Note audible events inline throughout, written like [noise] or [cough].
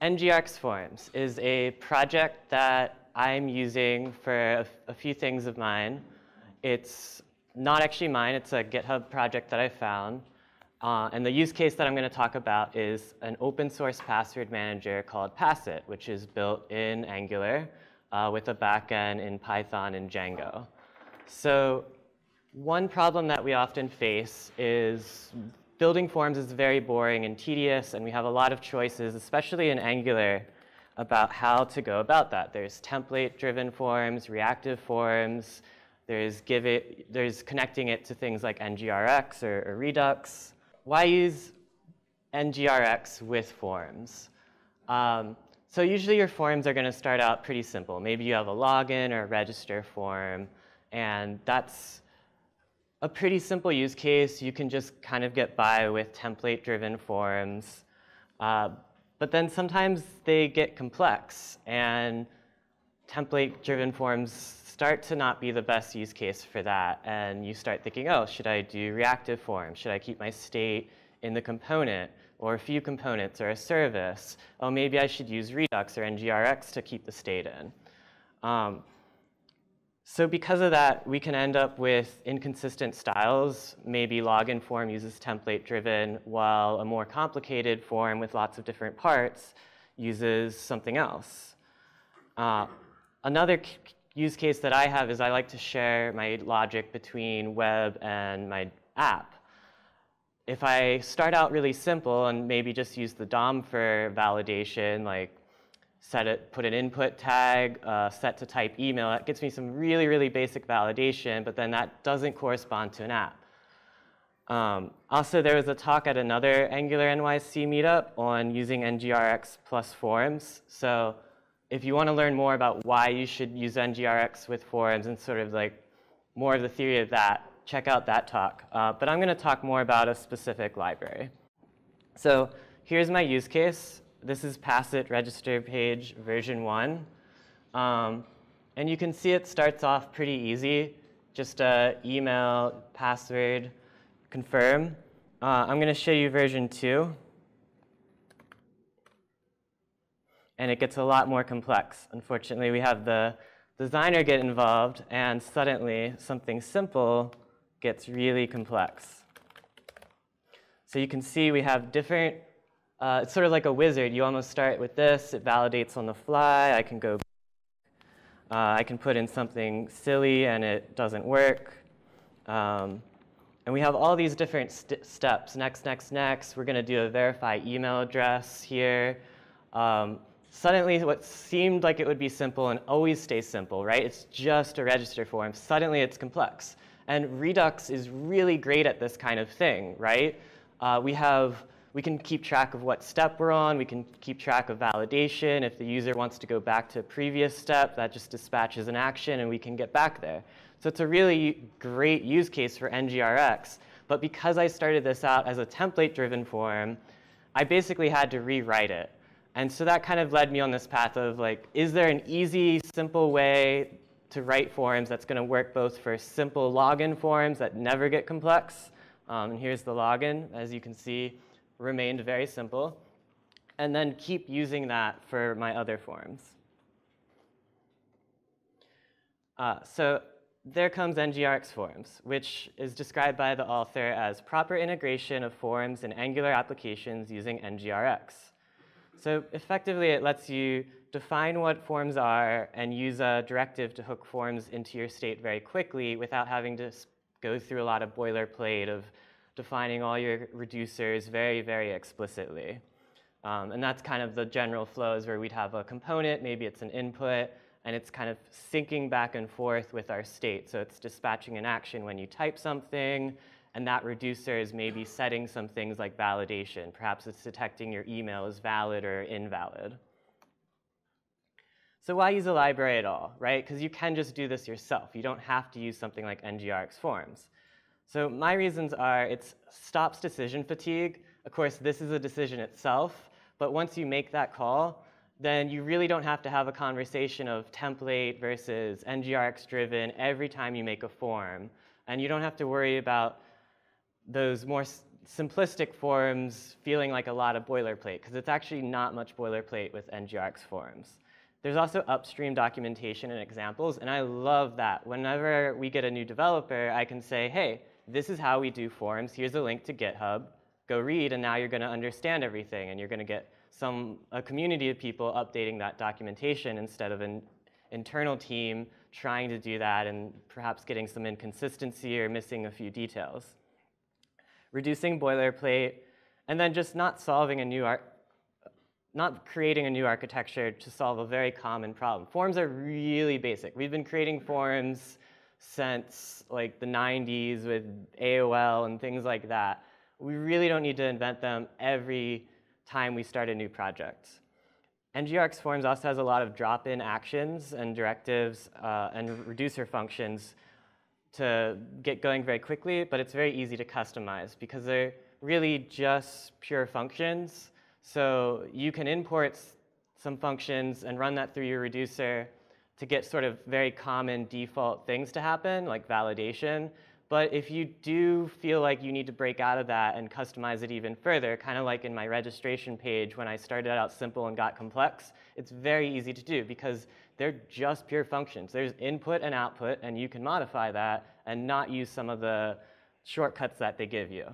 NGRX Forms is a project that I'm using for a, a few things of mine. It's not actually mine, it's a GitHub project that I found. Uh, and the use case that I'm going to talk about is an open source password manager called Passit, which is built in Angular uh, with a backend in Python and Django. So one problem that we often face is building forms is very boring and tedious, and we have a lot of choices, especially in Angular, about how to go about that. There's template-driven forms, reactive forms, there's, give it, there's connecting it to things like NGRX or, or Redux. Why use NGRX with forms? Um, so usually your forms are going to start out pretty simple. Maybe you have a login or a register form, and that's a pretty simple use case. You can just kind of get by with template-driven forms. Uh, but then sometimes they get complex, and template-driven forms start to not be the best use case for that. And you start thinking, oh, should I do reactive forms? Should I keep my state in the component? or a few components or a service, oh, maybe I should use Redux or NGRX to keep the state in. Um, so because of that, we can end up with inconsistent styles. Maybe login form uses template driven, while a more complicated form with lots of different parts uses something else. Uh, another use case that I have is I like to share my logic between web and my app if I start out really simple and maybe just use the DOM for validation, like set it, put an input tag, uh, set to type email, that gets me some really, really basic validation, but then that doesn't correspond to an app. Um, also, there was a talk at another Angular NYC meetup on using NGRX plus forms. So if you want to learn more about why you should use NGRX with forms and sort of like more of the theory of that, check out that talk. Uh, but I'm going to talk more about a specific library. So here's my use case. This is Passit register page version 1. Um, and you can see it starts off pretty easy. Just uh, email, password, confirm. Uh, I'm going to show you version 2. And it gets a lot more complex. Unfortunately, we have the designer get involved, and suddenly something simple gets really complex. So you can see we have different, uh, it's sort of like a wizard. You almost start with this, it validates on the fly. I can go, uh, I can put in something silly and it doesn't work. Um, and we have all these different st steps. Next, next, next. We're going to do a verify email address here. Um, suddenly, what seemed like it would be simple and always stays simple, right? It's just a register form. Suddenly, it's complex. And Redux is really great at this kind of thing, right? Uh, we have we can keep track of what step we're on. We can keep track of validation. If the user wants to go back to a previous step, that just dispatches an action and we can get back there. So it's a really great use case for NGRX. But because I started this out as a template-driven form, I basically had to rewrite it. And so that kind of led me on this path of like, is there an easy, simple way to write forms that's going to work both for simple login forms that never get complex. Um, and here's the login, as you can see, remained very simple. And then keep using that for my other forms. Uh, so there comes NGRX Forms, which is described by the author as proper integration of forms in Angular applications using NGRX. So effectively, it lets you define what forms are and use a directive to hook forms into your state very quickly without having to go through a lot of boilerplate of defining all your reducers very, very explicitly. Um, and that's kind of the general flows where we'd have a component, maybe it's an input, and it's kind of syncing back and forth with our state. So it's dispatching an action when you type something, and that reducer is maybe setting some things like validation. Perhaps it's detecting your email is valid or invalid. So why use a library at all, right? Because you can just do this yourself. You don't have to use something like NGRX forms. So my reasons are it stops decision fatigue. Of course, this is a decision itself, but once you make that call, then you really don't have to have a conversation of template versus NGRX driven every time you make a form. And you don't have to worry about those more simplistic forms feeling like a lot of boilerplate, because it's actually not much boilerplate with NGRX forms. There's also upstream documentation and examples, and I love that. Whenever we get a new developer, I can say, hey, this is how we do forms. Here's a link to GitHub. Go read, and now you're going to understand everything, and you're going to get some a community of people updating that documentation instead of an internal team trying to do that and perhaps getting some inconsistency or missing a few details. Reducing boilerplate, and then just not solving a new art, not creating a new architecture to solve a very common problem. Forms are really basic. We've been creating forms since like the 90s with AOL and things like that. We really don't need to invent them every time we start a new project. NGRX Forms also has a lot of drop-in actions and directives uh, and reducer functions to get going very quickly, but it's very easy to customize because they're really just pure functions. So you can import some functions and run that through your reducer to get sort of very common default things to happen, like validation. But if you do feel like you need to break out of that and customize it even further, kind of like in my registration page when I started out simple and got complex, it's very easy to do because they're just pure functions. There's input and output, and you can modify that and not use some of the shortcuts that they give you.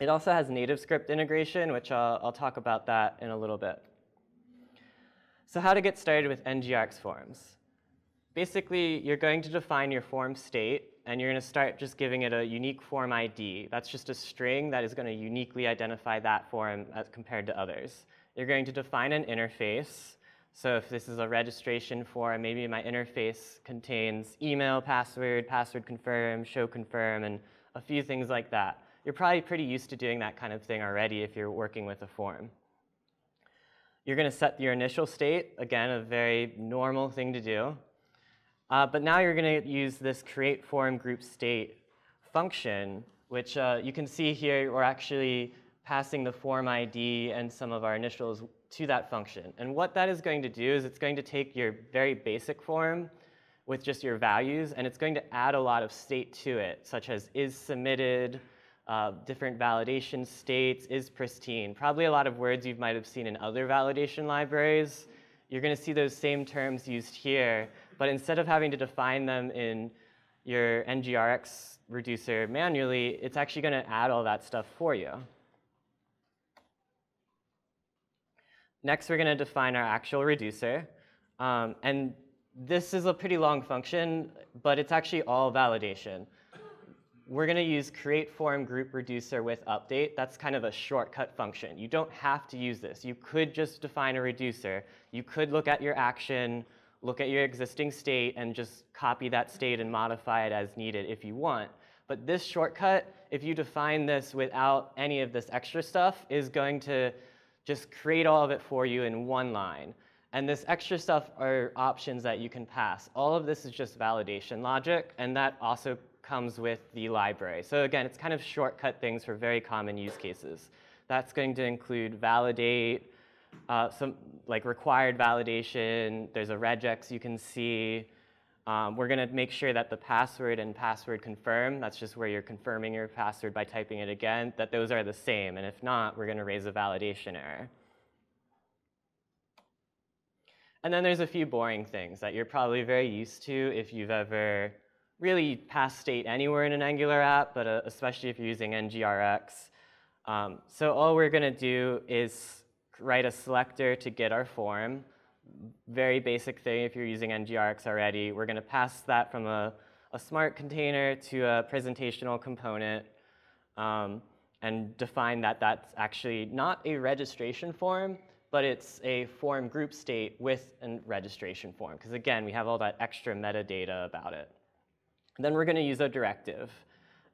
It also has NativeScript integration, which I'll, I'll talk about that in a little bit. So how to get started with NGRX forms. Basically, you're going to define your form state, and you're going to start just giving it a unique form ID. That's just a string that is going to uniquely identify that form as compared to others. You're going to define an interface. So if this is a registration form, maybe my interface contains email, password, password confirm, show confirm, and a few things like that. You're probably pretty used to doing that kind of thing already if you're working with a form. You're going to set your initial state, again, a very normal thing to do. Uh, but now you're going to use this create form group state function, which uh, you can see here we're actually passing the form ID and some of our initials to that function. And what that is going to do is it's going to take your very basic form with just your values, and it's going to add a lot of state to it, such as is submitted, uh, different validation states, is pristine. Probably a lot of words you might have seen in other validation libraries. You're going to see those same terms used here, but instead of having to define them in your NGRX reducer manually, it's actually going to add all that stuff for you. Next, we're going to define our actual reducer. Um, and this is a pretty long function, but it's actually all validation we're going to use create form group reducer with update. That's kind of a shortcut function. You don't have to use this. You could just define a reducer. You could look at your action, look at your existing state, and just copy that state and modify it as needed if you want. But this shortcut, if you define this without any of this extra stuff, is going to just create all of it for you in one line. And this extra stuff are options that you can pass. All of this is just validation logic, and that also comes with the library. So again, it's kind of shortcut things for very common use cases. That's going to include validate, uh, some like required validation. There's a regex you can see. Um, we're going to make sure that the password and password confirm, that's just where you're confirming your password by typing it again, that those are the same. And if not, we're going to raise a validation error. And then there's a few boring things that you're probably very used to if you've ever really pass state anywhere in an Angular app, but uh, especially if you're using NGRX. Um, so all we're going to do is write a selector to get our form. Very basic thing if you're using NGRX already. We're going to pass that from a, a smart container to a presentational component um, and define that that's actually not a registration form, but it's a form group state with a registration form. Because again, we have all that extra metadata about it. Then we're going to use a directive.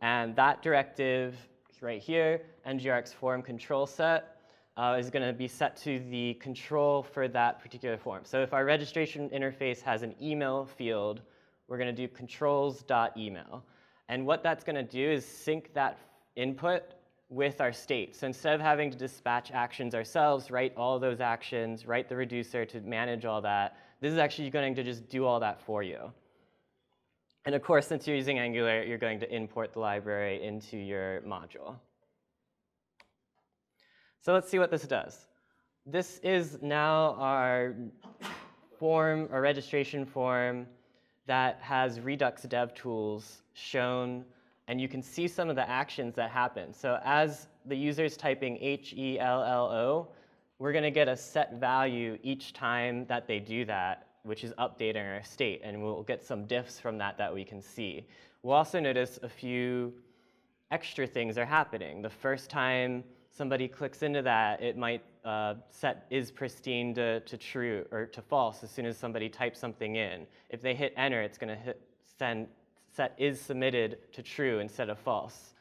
And that directive right here, NGRX form control set, uh, is going to be set to the control for that particular form. So if our registration interface has an email field, we're going to do controls.email. And what that's going to do is sync that input with our state. So instead of having to dispatch actions ourselves, write all those actions, write the reducer to manage all that, this is actually going to just do all that for you. And of course, since you're using Angular, you're going to import the library into your module. So let's see what this does. This is now our form, our registration form that has Redux dev tools shown, and you can see some of the actions that happen. So as the user is typing H-E-L-L-O, we're going to get a set value each time that they do that, which is updating our state, and we'll get some diffs from that that we can see. We'll also notice a few extra things are happening. The first time somebody clicks into that, it might uh, set is pristine to, to true or to false as soon as somebody types something in. If they hit enter, it's going to send set is submitted to true instead of false.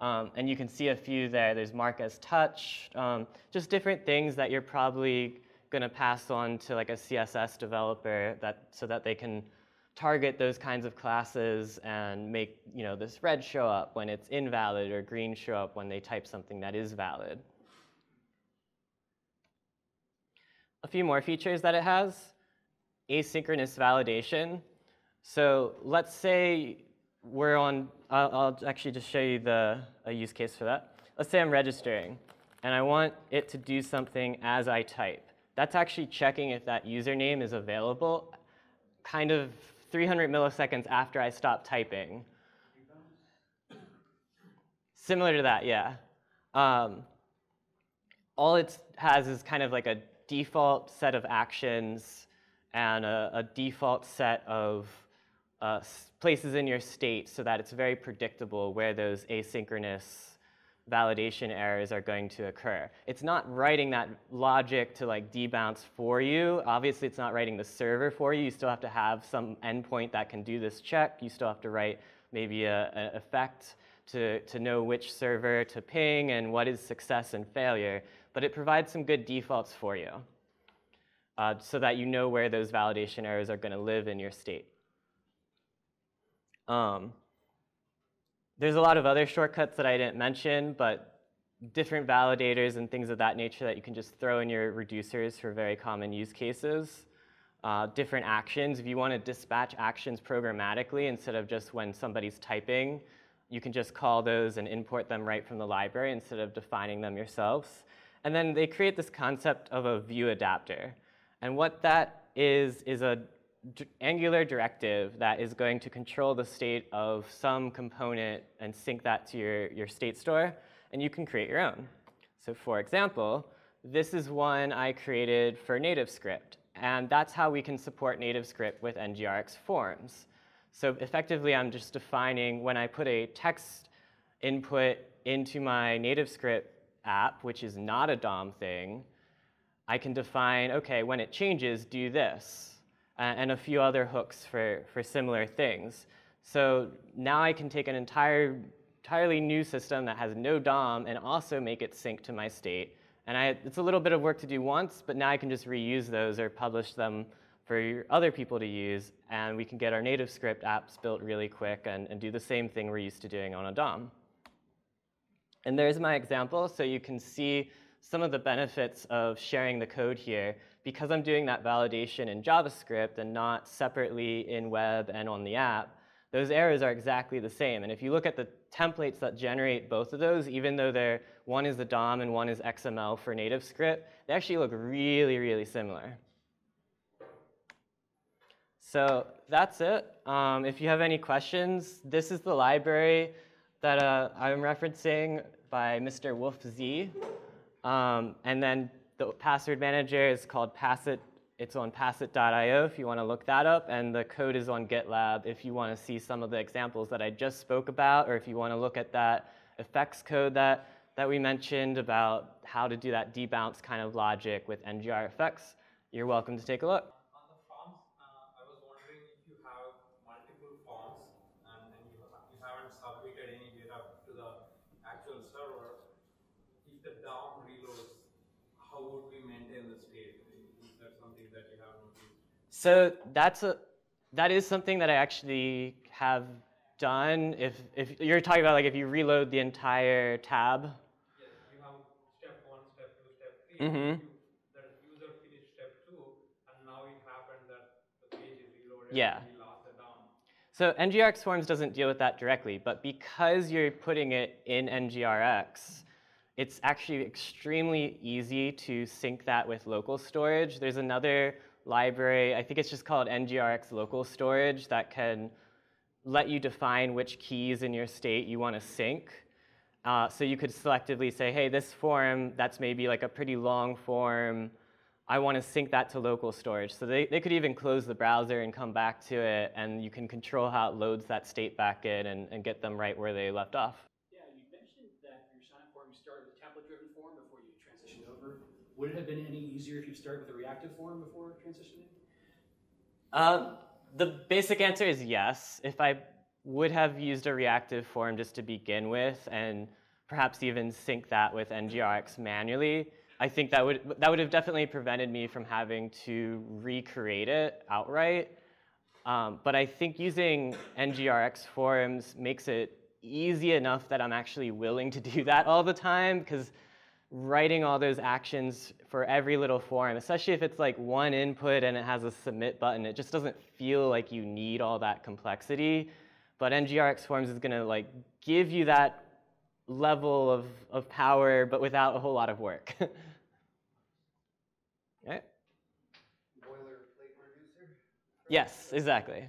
Um, and you can see a few there. There's mark as touched, um, just different things that you're probably going to pass on to like a CSS developer that so that they can target those kinds of classes and make you know this red show up when it's invalid or green show up when they type something that is valid. A few more features that it has, asynchronous validation. So let's say we're on, I'll, I'll actually just show you the, use case for that. Let's say I'm registering and I want it to do something as I type. That's actually checking if that username is available kind of 300 milliseconds after I stop typing. Similar to that, yeah. Um, all it has is kind of like a default set of actions and a, a default set of uh, places in your state so that it's very predictable where those asynchronous validation errors are going to occur. It's not writing that logic to like debounce for you. Obviously, it's not writing the server for you. You still have to have some endpoint that can do this check. You still have to write maybe an effect to, to know which server to ping and what is success and failure. But it provides some good defaults for you uh, so that you know where those validation errors are going to live in your state. Um, there's a lot of other shortcuts that I didn't mention, but different validators and things of that nature that you can just throw in your reducers for very common use cases. Uh, different actions. If you want to dispatch actions programmatically instead of just when somebody's typing, you can just call those and import them right from the library instead of defining them yourselves. And then they create this concept of a view adapter. And what that is, is a Angular directive that is going to control the state of some component and sync that to your, your state store, and you can create your own. So for example, this is one I created for NativeScript, and that's how we can support NativeScript with NGRX forms. So effectively, I'm just defining when I put a text input into my NativeScript app, which is not a DOM thing, I can define, okay, when it changes, do this uh, and a few other hooks for, for similar things. So now I can take an entire, entirely new system that has no DOM and also make it sync to my state. And I, it's a little bit of work to do once, but now I can just reuse those or publish them for other people to use, and we can get our NativeScript apps built really quick and, and do the same thing we're used to doing on a DOM. And there's my example, so you can see some of the benefits of sharing the code here because I'm doing that validation in JavaScript and not separately in web and on the app, those errors are exactly the same. And if you look at the templates that generate both of those, even though they're, one is the DOM and one is XML for NativeScript, they actually look really, really similar. So that's it. Um, if you have any questions, this is the library that uh, I'm referencing by Mr. Wolf Z. Um, and then the password manager is called Passit. It's on passit.io if you want to look that up, and the code is on GitLab if you want to see some of the examples that I just spoke about, or if you want to look at that effects code that, that we mentioned about how to do that debounce kind of logic with NGRX effects, you're welcome to take a look. So that's a, that is something that I actually have done. If, if you're talking about like if you reload the entire tab. Yes, you have step one, step two, step three. Mm-hmm. The user finished step two, and now it happened that the page is reloaded yeah. and he lost the DOM. So NGRX Forms doesn't deal with that directly, but because you're putting it in NGRX, it's actually extremely easy to sync that with local storage. There's another library, I think it's just called NGRX local storage, that can let you define which keys in your state you want to sync. Uh, so you could selectively say, hey, this form, that's maybe like a pretty long form, I want to sync that to local storage. So they, they could even close the browser and come back to it, and you can control how it loads that state back in and, and get them right where they left off. Yeah, you mentioned that your sign form you started with a template-driven form before you transitioned over. Would it have been any easier if you started with a reactive form before transitioning? Uh, the basic answer is yes. If I would have used a reactive form just to begin with, and perhaps even sync that with NGRX manually, I think that would, that would have definitely prevented me from having to recreate it outright. Um, but I think using NGRX forms makes it easy enough that I'm actually willing to do that all the time because writing all those actions for every little form, especially if it's like one input and it has a submit button, it just doesn't feel like you need all that complexity. But NGRX forms is gonna like give you that level of, of power, but without a whole lot of work. [laughs] Okay. boilerplate reducer? Yes, exactly.